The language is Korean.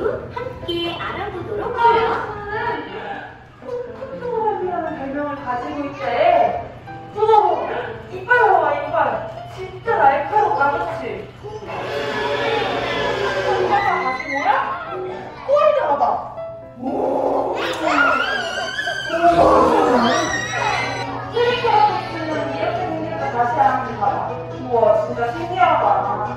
함께 알아보도록 해요. 콩콩이라는 별명을 가지고 있대. 어, 이빨 봐봐, 이빨. 진짜 날카롭다, 그치? 이빨 다시 뭐야? 꼬리 나와봐. 오. 쓰리처럼 쓰는 이렇게 생겼다 다시 한번 봐봐. 우와, 진짜 신기하다.